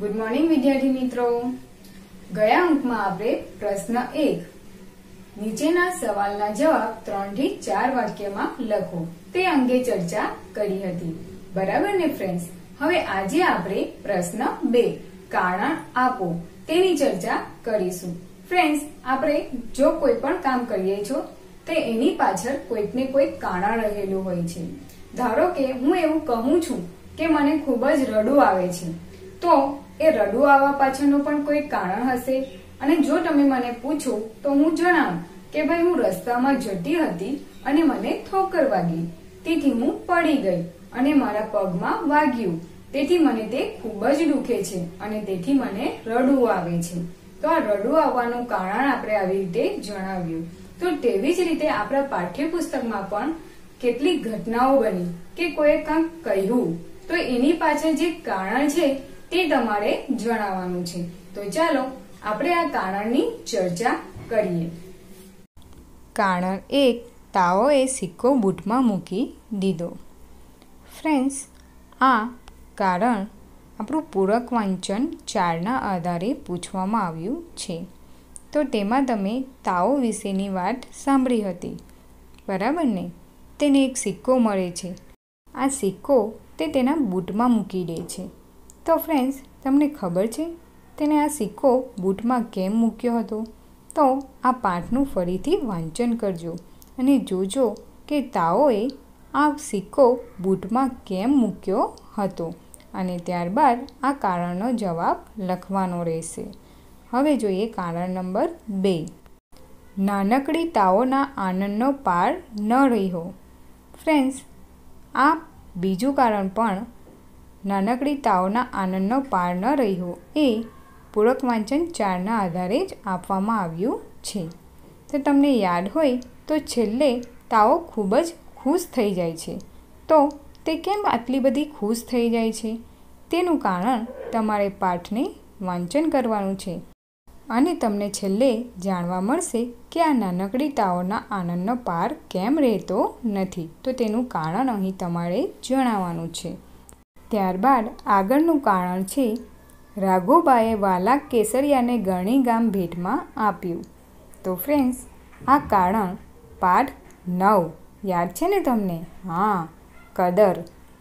Good morning વિદ્યાર્થી મિત્રો. ગયા અંકમાં આપણે પ્રશ્ન એક. નીચેના સવાલના જવાબ ત્રણથી ચાર વાક્યમાં લખો. તે અંગે ચર્ચા કરી હતી. બરાબર ને ફ્રેન્ડ્સ હવે આજે આપણે પ્રશ્ન બે. કારણ આપો. તેની ચર્ચા કરીશું. ફ્રેન્ડ્સ આપણે જો કોઈ પણ કામ કરીએ છો, તે એની પાછળ કોઈક ને કોઈક કારણ રહેલું હોય છે. ધારો કે હું એવું કહું છું કે મને ખૂબ જ રડું આવે છે. તો એ રડું આવવા પાછળનું પણ કોઈ કારણ હશે? અને જો તમે મને પૂછો, તો હું જણાવું કે ભાઈ હું રસ્તામાં જતી હતી અને મને ઠોકર વાગી. તેથી હું પડી ગઈ અને મારા પગમાં વાગ્યું. તેથી મને તે ખૂબ જ દુખે છે અને તેથી મને રડવું આવે છે. તો આ રડવું આવવાનું કારણ આપણે આવી રીતે જણાવ્યું. તો તેવી જ રીતે આપણા પાઠ્યપુસ્તકમાં પણ કેટલીક ઘટનાઓ બની કે કોઈએ કંઈક કહ્યું તો એની પાછળ જે કારણ છે તે તમારે જણાવવાનું છે. તો ચાલો, આપણે આ કારણની ચર્ચા કરીએ. કારણ એક, તાઓએ સિક્કો બૂટમાં મૂકી દીધો. ફ્રેન્ડ્સ, આ કારણ આપણું પૂરક વાંચન ચારના આધારે પૂછવામાં આવ્યું છે. તો તેમાં તમે તાઓ વિશેની વાત સાંભળી હતી. બરાબર ને? તેને એક સિક્કો મળે છે. આ સિક્કો તે તેના બૂટમાં મૂકી દે છે. તો ફ્રેન્ડ્સ તમને ખબર છે તેને આ સિક્કો બૂટમાં કેમ મૂક્યો હતો? તો આ પાઠનું ફરીથી વાંચન કરજો અને જોજો કે તાઓએ આ સિક્કો બૂટમાં કેમ મૂક્યો હતો અને ત્યારબાદ આ કારણનો જવાબ લખવાનો રહેશે. હવે જોઈએ કારણ નંબર બે. નાનકડી તાઓના આનંદનો પાર ન રહ્યો. ફ્રેન્ડ્સ આ બીજું કારણ પણ નાનકડી તાઓના આનંદનો પાર ન રહ્યો એ પૂરક વાંચન ચારના આધારે જ આપવામાં આવ્યું છે. તો તમને યાદ હોય તો છેલ્લે તાઓ ખૂબ જ ખુશ થઈ જાય છે. તો તે કેમ આટલી બધી ખુશ થઈ જાય છે? તેનું કારણ તમારે પાઠને વાંચન કરવાનું છે. અને તમને છેલ્લે જાણવા મળશે કે આ નાનકડી તાઓના આનંદનો પાર કેમ રહેતો નથી. તો તેનું કારણ અહીં તમારે જણાવવાનું છે. ત્યારબાદ આગળનું કારણ છે, રાઘોબાએ વાલા કેસરિયાને ગણી ગામ ભેટમાં આપ્યું. તો ફ્રેન્ડ્સ આ કારણ પાઠ નવ. યાદ છે ને તમને? હા, કદર.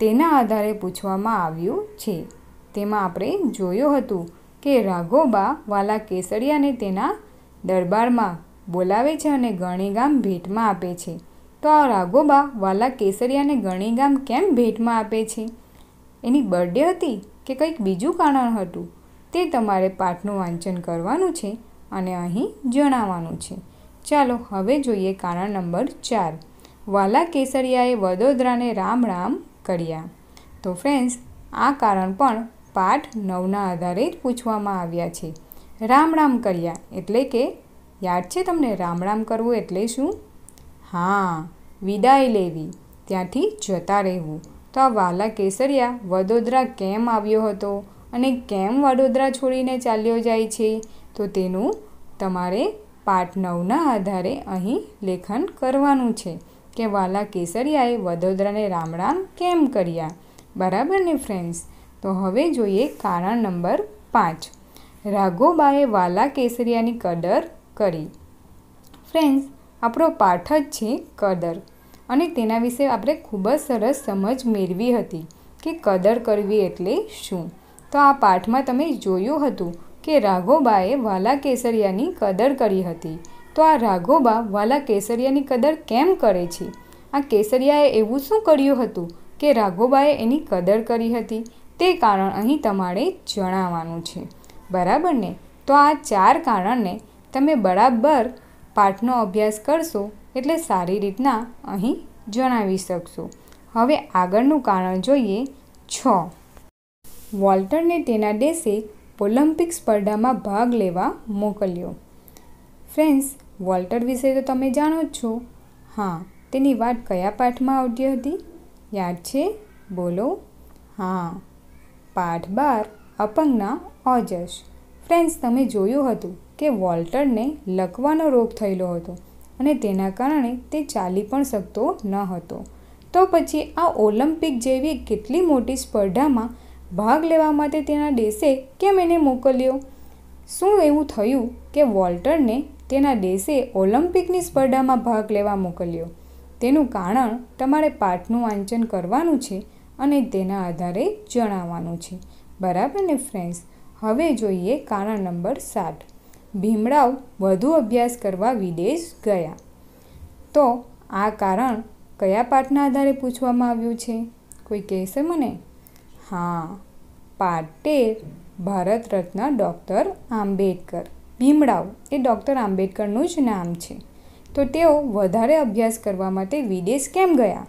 તેના આધારે પૂછવામાં આવ્યું છે. તેમાં આપણે જોયું હતું કે રાઘોબા વાલા કેસરિયાને તેના દરબારમાં બોલાવે છે અને ગણીગામ ભેટમાં આપે છે. તો આ રાઘોબા વાલા કેસરિયાને ગણીગામ કેમ ભેટમાં આપે છે? એની બર્થડે હતી કે કંઈક બીજું કારણ હતું તે તમારે પાઠનું વાંચન કરવાનું છે અને અહીં જણાવવાનું છે. ચાલો હવે જોઈએ કારણ નંબર ચાર. વાલા કેસરિયાએ વડોદરાને રામ રામ કર્યા. તો ફ્રેન્ડ્સ આ કારણ પણ પાઠ નવના આધારે જ પૂછવામાં આવ્યા છે. રામ રામ કર્યા એટલે કે, યાદ છે તમને રામ રામ કરવું એટલે શું? હા, વિદાય લેવી, ત્યાંથી જતા રહેવું. તો આ વાલા કેસરિયા વડોદરા કેમ આવ્યો હતો અને કેમ વડોદરા છોડીને ચાલ્યો જાય છે? તો તેનું તમારે પાઠ નવના આધારે અહીં લેખન કરવાનું છે કે વાલા કેસરિયાએ વડોદરાને રામ રામ કેમ કર્યા? બરાબર ને ફ્રેન્ડ્સ તો હવે જોઈએ કારણ નંબર પાંચ. રાઘોબાએ વાલા કેસરિયાની કદર કરી. ફ્રેન્ડ્સ આપણો પાઠ જ છે કદર. અને તેના વિશે આપણે ખૂબ જ સરસ સમજ મેળવી હતી કે કદર કરવી એટલે શું. તો આ પાઠમાં તમે જોયું હતું કે રાઘોબાએ વાલા કેસરિયાની કદર કરી હતી. તો આ રાઘોબા વાલા કેસરિયાની કદર કેમ કરે છે? આ કેસરિયાએ એવું શું કર્યું હતું કે રાઘોબાએ એની કદર કરી હતી? તે કારણ અહીં તમારે જણાવવાનું છે. બરાબર ને? તો આ ચાર કારણને તમે બરાબર પાઠનો અભ્યાસ કરશો એટલે સારી રીતના અહીં જણાવી શકશો. હવે આગળનું કારણ જોઈએ છ. વોલ્ટરને તેના દેશે ઓલિમ્પિક સ્પર્ધામાં ભાગ લેવા મોકલ્યો. ફ્રેન્ડ્સ, વોલ્ટર વિશે તો તમે જાણો જ છો. હા, તેની વાત કયા પાઠમાં આવતી હતી? યાદ છે? બોલો. હા, પાઠ બાર, અપંગના ઓજસ. ફ્રેન્ડ્સ, તમે જોયું હતું કે વોલ્ટરને લકવાનો રોગ થયેલો હતો. અને તેના કારણે તે ચાલી પણ શકતો ન હતો. તો પછી આ ઓલિમ્પિક જેવી કેટલી મોટી સ્પર્ધામાં ભાગ લેવા માટે તેના દેશે કેમ એને મોકલ્યો? શું એવું થયું કે વોલ્ટરને તેના દેશે ઓલિમ્પિકની સ્પર્ધામાં ભાગ લેવા મોકલ્યો? તેનું કારણ તમારે પાઠનું વાંચન કરવાનું છે અને તેના આધારે જણાવવાનું છે. બરાબર ને ફ્રેન્ડ્સ હવે જોઈએ કારણ નંબર સાત. ભીમરાવ વધુ અભ્યાસ કરવા વિદેશ ગયા. તો આ કારણ કયા પાઠના આધારે પૂછવામાં આવ્યું છે? કોઈ કહેશે મને? હા પાટેર ભારત રત્ન ડૉક્ટર આંબેડકર. ભીમરાવ એ ડૉક્ટર આંબેડકરનું જ નામ છે. તો તેઓ વધારે અભ્યાસ કરવા માટે વિદેશ કેમ ગયા?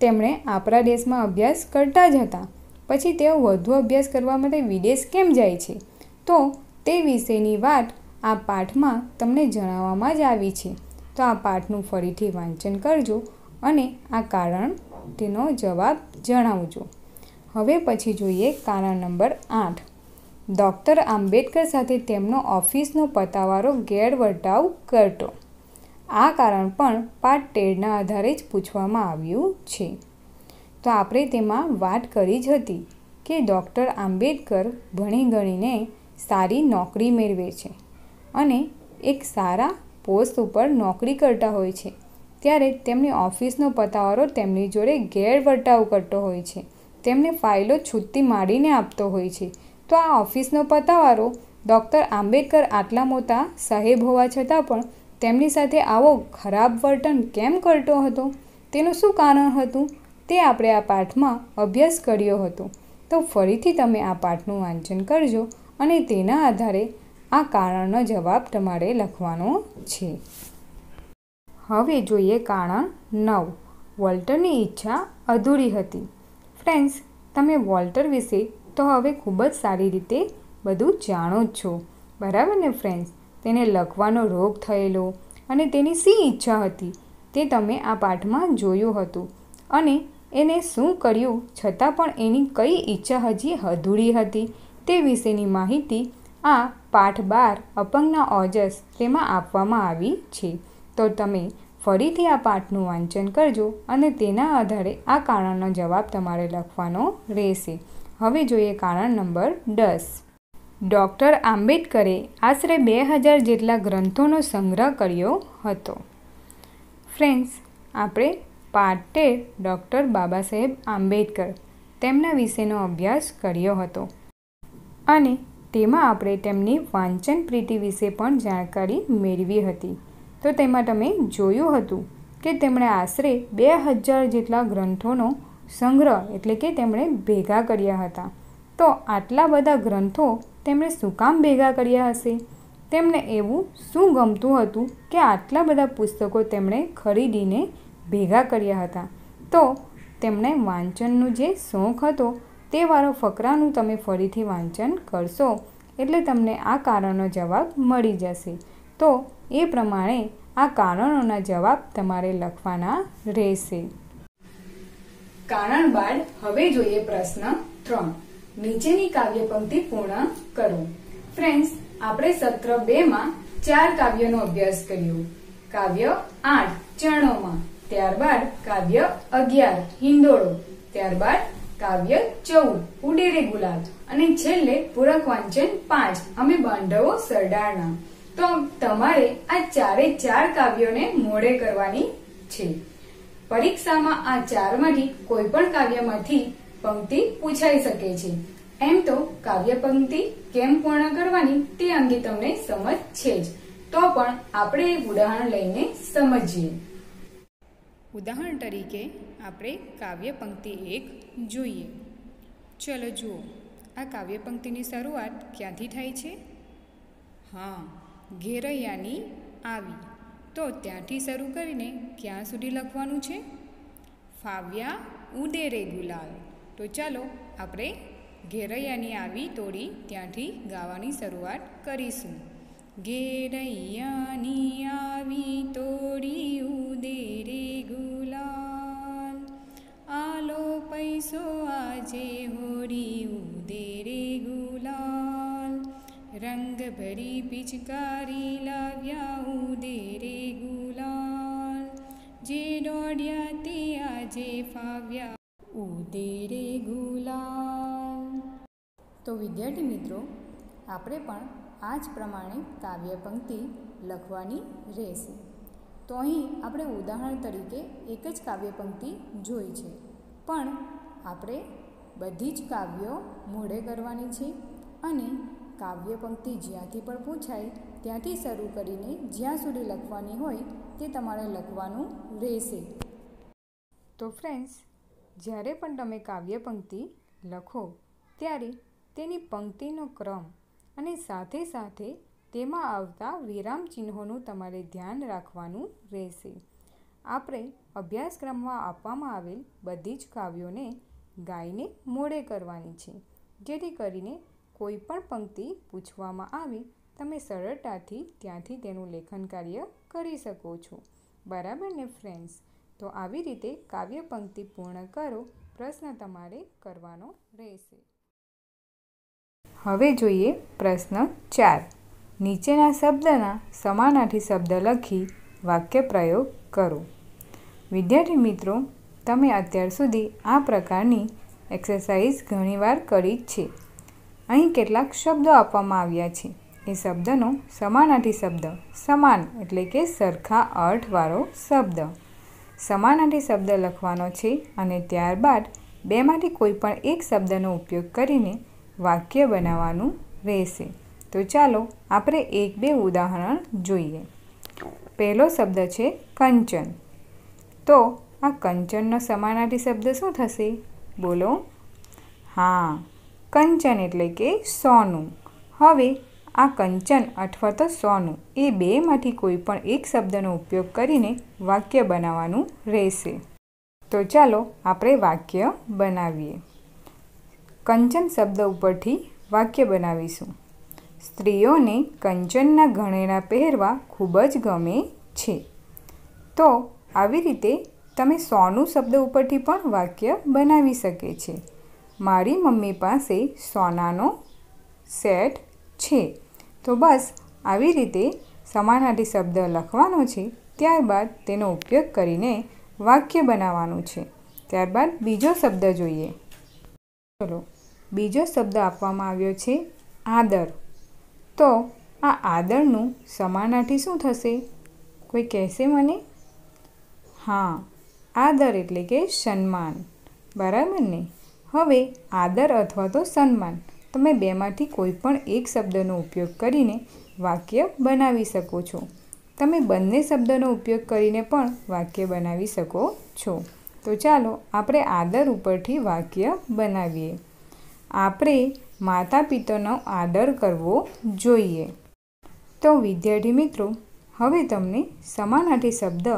તેમણે આપણા દેશમાં અભ્યાસ કરતા જ હતા. પછી તેઓ વધુ અભ્યાસ કરવા માટે વિદેશ કેમ જાય છે? તો તે વિશેની વાત આ પાઠમાં તમને જણાવવામાં જ આવી છે. તો આ પાઠનું ફરીથી વાંચન કરજો અને આ કારણ તેનો જવાબ જણાવજો. હવે પછી જોઈએ કારણ નંબર આઠ. ડૉક્ટર આંબેડકર સાથે તેમનો ઓફિસનો પતાવારો ગેરવર્તાવ કરતો. આ કારણ પણ પાઠ ટેડના આધારે જ પૂછવામાં આવ્યું છે. તો આપણે તેમાં વાત કરી જ હતી કે ડૉક્ટર આંબેડકર ભણી ગણીને સારી નોકરી મેળવે છે અને એક સારા પોસ્ટ ઉપર નોકરી કરતા હોય છે. ત્યારે તેમની ઓફિસનો પતાવારો તેમની જોડે ગેરવર્તાવ કરતો હોય છે. તેમને ફાઇલો છૂટતી માડીને આપતો હોય છે. તો આ ઓફિસનો પતાવારો ડૉક્ટર આંબેડકર આટલા મોટા સાહેબ હોવા છતાં પણ તેમની સાથે આવો ખરાબ વર્તન કેમ કરતો હતો? તેનું શું કારણ હતું? તે આપણે આ પાઠમાં અભ્યાસ કર્યો હતો. તો ફરીથી તમે આ પાઠનું વાંચન કરજો. અને તેના આધારે આ કારણનો જવાબ તમારે લખવાનો છે. હવે જોઈએ કારણ નવ. વોલ્ટરની ઈચ્છા અધૂરી હતી. ફ્રેન્ડ્સ, તમે વોલ્ટર વિશે તો હવે ખૂબ જ સારી રીતે બધું જાણો જ છો. બરાબર ને ફ્રેન્ડ્સ? તેને લખવાનો રોગ થયેલો અને તેની શી ઈચ્છા હતી તે તમે આ પાઠમાં જોયું હતું. અને એને શું કર્યું છતાં પણ એની કઈ ઈચ્છા હજી અધૂરી હતી? તે વિશેની માહિતી આ પાઠ બાર અપંગના ઓજસ તેમાં આપવામાં આવી છે. તો તમે ફરીથી આ પાઠનું વાંચન કરજો અને તેના આધારે આ કારણનો જવાબ તમારે લખવાનો રહેશે. હવે જોઈએ કારણ નંબર દસ. ડૉક્ટર આંબેડકરે આશરે બે હજાર જેટલા ગ્રંથોનો સંગ્રહ કર્યો હતો. ફ્રેન્ડ્સ, આપણે તેર ડૉક્ટર બાબા સાહેબ આંબેડકર તેમના વિશેનો અભ્યાસ કર્યો હતો. અને તેમાં આપણે તેમની વાંચન પ્રીતિ વિશે પણ જાણકારી મેળવી હતી. તો તેમાં તમે જોયું હતું કે તેમણે આશરે બે હજાર જેટલા ગ્રંથોનો સંગ્રહ એટલે કે તેમણે ભેગા કર્યા હતા. તો આટલા બધા ગ્રંથો તેમણે શું કામ ભેગા કર્યા હશે? તેમને એવું શું ગમતું હતું કે આટલા બધા પુસ્તકો તેમણે ખરીદીને ભેગા કર્યા હતા? તો તેમણે વાંચનનું જે શોખ હતો તે વાળો ફકરાનું તમે ફરીથી વાંચન કરશો, એટલે તમને આ કારણનો જવાબ મળી જશે. તો એ પ્રમાણે આ કારણોના જવાબ તમારે લખવાના રહેશે. કારણ બાદ હવે જોઈએ પ્રશ્ન ત્રણ. નીચેની કાવ્ય પંક્તિ પૂર્ણ કરો. ફ્રેન્ડ્સ, આપણે સત્ર બે માં ચાર કાવ્યનો અભ્યાસ કર્યો. કાવ્ય આઠ ચરણોમાં, ત્યારબાદ કાવ્ય અગિયાર હિંદોળો ત્યારબાદ કાવ્ય ચૌદ, ઉડેરે ગુલાબ અને છેલ્લે પૂરક વાંચન પાંચ, અમે બાંધવો સરદારના તો તમારે આ ચારે ચાર કાવ્યોને મોડે કરવાની છે. પરીક્ષામાં આ ચારમાંથી કોઈ પણ કાવ્યમાંથી પંક્તિ પૂછાઈ શકે છે. એમ તો કાવ્ય પંક્તિ કેમ પૂર્ણ કરવાની તે અંગે તમને સમજ છે જ. તો પણ આપણે એક ઉદાહરણ લઈને સમજીએ. ઉદાહરણ તરીકે આપણે કાવ્ય પંક્તિ એક જોઈએ. ચલો જુઓ, આ કાવ્ય પંક્તિની શરૂઆત ક્યાંથી થાય છે? હા, ઘેરૈયાની આવી. તો ત્યાંથી શરૂ કરીને ક્યાં સુધી લખવાનું છે? ફાવ્યા ઉદેરે ગુલાલ. તો ચાલો આપણે ઘેરૈયાની આવી તોડી ત્યાંથી ગાવાની શરૂઆત કરીશું. ઘેરૈયાની આવી તોડી ઉદેરે પૈસો આજે હોરી ઉદેરે ગુલાલ. રંગ ભરી પિચકારી લાવ્યા ઉદેરે ગુલાલ. જે દોડ્યા તે આજે ફાવ્યા ઉદે રે ગુલાલ. તો વિદ્યાર્થી મિત્રો, આપણે પણ આ જ પ્રમાણે કાવ્ય પંક્તિ લખવાની રહેશે. તો અહીં આપણે ઉદાહરણ તરીકે એક જ કાવ્ય પંક્તિ જોઈ છે. પણ આપણે બધી જ કાવ્યો મોઢે કરવાની છે અને કાવ્ય પંક્તિ જ્યાંથી પણ પૂછાય ત્યાંથી શરૂ કરીને જ્યાં સુધી લખવાની હોય તે તમારે લખવાનું રહેશે. તો ફ્રેન્ડ્સ જ્યારે પણ તમે કાવ્ય પંક્તિ લખો ત્યારે તેની પંક્તિનો ક્રમ અને સાથે સાથે તેમાં આવતા વિરામ ચિહ્નોનું તમારે ધ્યાન રાખવાનું રહેશે. આપણે અભ્યાસક્રમમાં આપવામાં આવેલ બધી જ કાવ્યોને ગાઈને મોડે કરવાની છે. જેથી કરીને કોઈ પણ પંક્તિ પૂછવામાં આવે, તમે સરળતાથી ત્યાંથી તેનું લેખન કાર્ય કરી શકો છો. બરાબર ને ફ્રેન્ડ્સ? તો આવી રીતે કાવ્ય પંક્તિ પૂર્ણ કરો, પ્રશ્ન તમારે કરવાનો રહેશે. હવે જોઈએ પ્રશ્ન ચાર. નીચેના શબ્દના સમાનાર્થી શબ્દ લખી વાક્ય પ્રયોગ કરો. વિદ્યાર્થી મિત્રો, તમે અત્યાર સુધી આ પ્રકારની એક્સરસાઇઝ ઘણીવાર કરી છે. અહીં કેટલાક શબ્દો આપવામાં આવ્યા છે. એ શબ્દનો સમાનાર્થી શબ્દ, સમાન એટલે કે સરખા અર્થવાળો શબ્દ. સમાનાર્થી શબ્દ લખવાનો છે અને ત્યારબાદ બેમાંથી કોઈ પણ એક શબ્દનો ઉપયોગ કરીને વાક્ય બનાવવાનું રહેશે. તો ચાલો આપણે એક બે ઉદાહરણ જોઈએ. પહેલો શબ્દ છે, કંચન. તો આ કંચનનો સમાનાર્થી શબ્દ શું થશે? બોલો. હા, કંચન એટલે કે સોનું. હવે આ કંચન અથવા તો સોનું એ બેમાંથી કોઈ પણ એક શબ્દનો ઉપયોગ કરીને વાક્ય બનાવવાનું રહેશે. તો ચાલો આપણે વાક્ય બનાવીએ. કંચન શબ્દ ઉપરથી વાક્ય બનાવીશું. સ્ત્રીઓને કંચનના ઘણેરા પહેરવા ખૂબ જ ગમે છે. તો આવી રીતે તમે સોનું શબ્દ ઉપરથી પણ વાક્ય બનાવી શકે છે. મારી મમ્મી પાસે સોનાનો સેટ છે. તો બસ, આવી રીતે સમાનાર્થી શબ્દ લખવાનો છે, ત્યારબાદ તેનો ઉપયોગ કરીને વાક્ય બનાવવાનું છે. ત્યારબાદ બીજો શબ્દ જોઈએ. ચલો, બીજો શબ્દ આપવામાં આવ્યો છે, આદર. તો આ આદરનું સમાનાર્થી શું થશે? કોઈ કહેશે મને? હા, આદર એટલે કે સન્માન. બરાબર ને? હવે આદર અથવા તો સન્માન. તમે બેમાંથી કોઈ પણ એક શબ્દનો ઉપયોગ કરીને વાક્ય બનાવી શકો છો. તમે બંને શબ્દનો ઉપયોગ કરીને પણ વાક્ય બનાવી શકો છો. તો ચાલો આપણે આદર ઉપરથી વાક્ય બનાવીએ. આપણે માતા પિતાનો આદર કરવો જોઈએ. તો વિદ્યાર્થી મિત્રો, હવે તમને સમાનાર્થી શબ્દ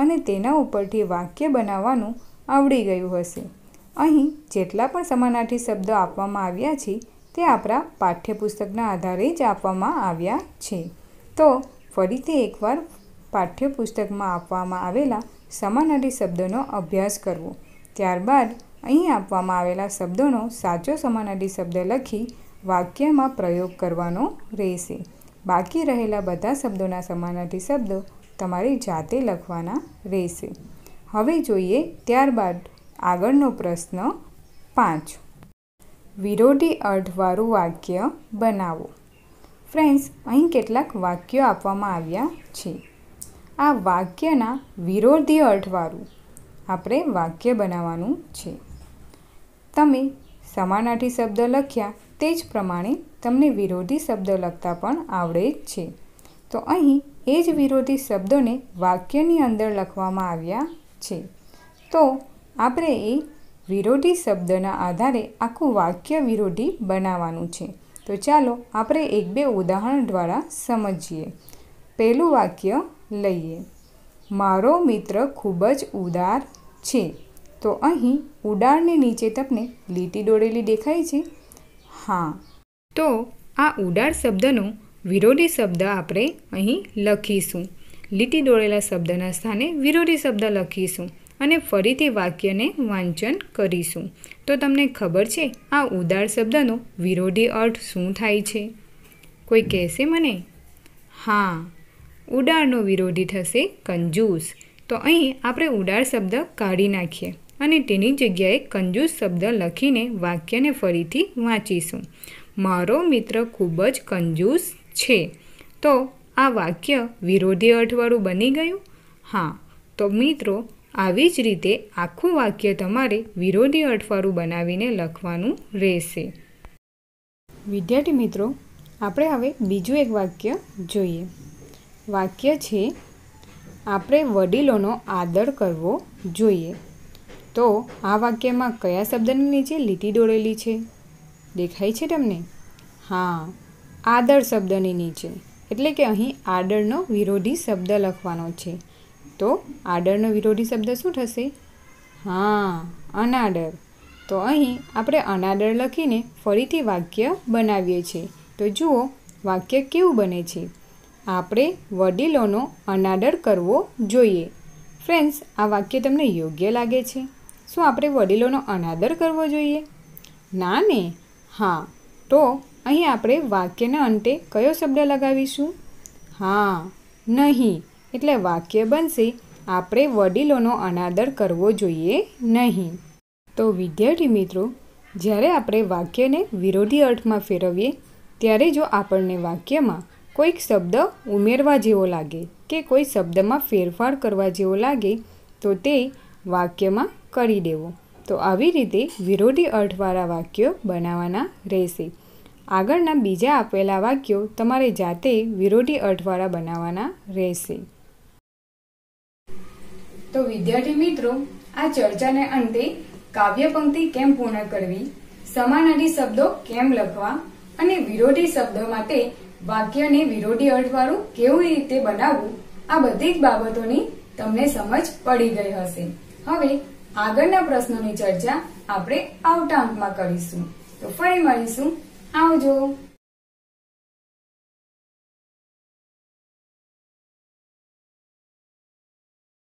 અને તેના ઉપરથી વાક્ય બનાવવાનું આવડી ગયું હશે. અહીં જેટલા પણ સમાનાર્થી શબ્દો આપવામાં આવ્યા છે, તે આપણા પાઠ્યપુસ્તકના આધારે જ આપવામાં આવ્યા છે. તો ફરીથી એકવાર પાઠ્યપુસ્તકમાં આપવામાં આવેલા સમાનાર્થી શબ્દોનો અભ્યાસ કરવો. ત્યારબાદ અહીં આપવામાં આવેલા શબ્દોનો સાચો સમાનાર્થી શબ્દ લખી વાક્યમાં પ્રયોગ કરવાનો રહેશે. બાકી રહેલા બધા શબ્દોના સમાનાર્થી શબ્દો તમારે જાતે લખવાના રહેશે. હવે જોઈએ ત્યારબાદ આગળનો પ્રશ્ન પાંચ. વિરોધી અર્થવાળું વાક્ય બનાવો. ફ્રેન્ડ્સ, અહીં કેટલાક વાક્યો આપવામાં આવ્યા છે. આ વાક્યના વિરોધી અર્થવાળું આપણે વાક્ય બનાવવાનું છે. તમે સમાનાર્થી શબ્દ લખ્યા તે જ પ્રમાણે તમને વિરોધી શબ્દ લખતા પણ આવડે જ છે. તો અહીં એ જ વિરોધી શબ્દોને વાક્યની અંદર લખવામાં આવ્યા છે. તો આપણે એ વિરોધી શબ્દના આધારે આખું વાક્ય વિરોધી બનાવવાનું છે. તો ચાલો આપણે એક બે ઉદાહરણ દ્વારા સમજીએ. પહેલું વાક્ય લઈએ. મારો મિત્ર ખૂબ જ ઉદાર છે. તો અહીં ઉડાણની નીચે તમને લીટી દોરેલી દેખાય છે? હા. તો આ ઉડાર શબ્દનો વિરોધી શબ્દ આપણે અહીં લખીશું. લીટી દોરેલા શબ્દના સ્થાને વિરોધી શબ્દ લખીશું અને ફરીથી વાક્યને વાંચન કરીશું. તો તમને ખબર છે, આ ઉદાર શબ્દનો વિરોધી અર્થ શું થાય છે? કોઈ કહેશે મને, હા ઉડારનો વિરોધી થશે કંજૂસ. તો અહીં આપણે ઉડાર શબ્દ કાઢી નાખીએ અને તેની જગ્યાએ કંજૂસ શબ્દ લખીને વાક્યને ફરીથી વાંચીશું. મારો મિત્ર ખૂબ જ કંજૂસ છે. તો આ વાક્ય વિરોધી અર્થવાળું બની ગયું? હા. તો મિત્રો, આવી જ રીતે આખું વાક્ય તમારે વિરોધી અર્થવાળું બનાવીને લખવાનું રહેશે. વિદ્યાર્થી મિત્રો, આપણે હવે બીજું એક વાક્ય જોઈએ. વાક્ય છે, આપણે વડીલોનો આદર કરવો જોઈએ. તો આ વાક્યમાં કયા શબ્દની નીચે લીટી દોરેલી છે? દેખાય છે તમને? હા. આદર શબ્દની નીચે. એટલે કે અહીં આદરનો વિરોધી શબ્દ લખવાનો છે. તો આદરનો વિરોધી શબ્દ શું થશે? હા, અનાદર. તો અહીં આપણે અનાદર લખીને ફરીથી વાક્ય બનાવીએ છીએ. તો જુઓ, વાક્ય કેવું બને છે. આપણે વડીલોનો અનાદર કરવો જોઈએ. ફ્રેન્ડ્સ, આ વાક્ય તમને યોગ્ય લાગે છે. શું આપણે વડીલોનો અનાદર કરવો જોઈએ? ના ને? હા. તો અહીં આપણે વાક્યના અંતે કયો શબ્દ લગાવીશું? હા, નહીં. એટલે વાક્ય બનશે, આપણે વડીલોનો અનાદર કરવો જોઈએ નહીં. તો વિદ્યાર્થી મિત્રો, જ્યારે આપણે વાક્યને વિરોધી અર્થમાં ફેરવીએ, ત્યારે જો આપણને વાક્યમાં કોઈક શબ્દ ઉમેરવા જેવો લાગે કે કોઈ શબ્દમાં ફેરફાર કરવા જેવો લાગે, તો તે વાક્યમાં કરી દેવો. તો આવી રીતે વિરોધી અર્થવાળા વાક્યો બનાવવાના રહેશે. આગળના બીજા આપેલા વાક્યો તમારે જાતે વિરોધી અર્થવાળા બનાવવાના રહેશે. તો વિદ્યાર્થી મિત્રો, આ ચર્ચાને અંતે કાવ્ય પંક્તિ કેમ પૂર્ણ કરવી સમાનાર્થી શબ્દો કેમ લખવા અને વિરોધી શબ્દો માટે વાક્યને વિરોધી અર્થવાળું કેવી રીતે બનાવવું, આ બધી જ બાબતોની તમને સમજ પડી ગઈ હશે. હવે આગળના પ્રશ્નોની ચર્ચા આપણે આવતા અંકમાં કરીશું. તો ફરી મળીશું. આવજો.